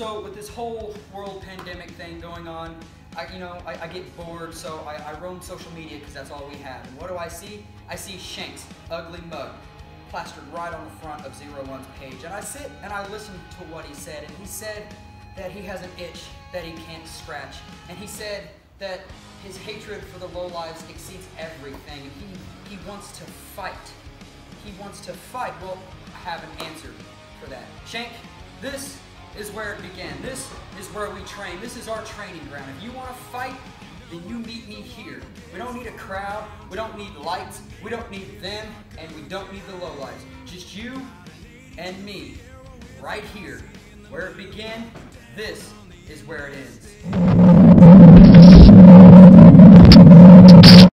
So with this whole world pandemic thing going on, I, you know, I, I get bored, so I, I roam social media because that's all we have. And what do I see? I see Shanks, ugly mug, plastered right on the front of Zero One's page. And I sit and I listen to what he said, and he said that he has an itch that he can't scratch. And he said that his hatred for the lowlives exceeds everything. He, he wants to fight. He wants to fight. Well, I have an answer for that. Shank, this is where it began. This is where we train. This is our training ground. If you want to fight, then you meet me here. We don't need a crowd. We don't need lights. We don't need them. And we don't need the lowlights. Just you and me. Right here. Where it began, this is where it ends.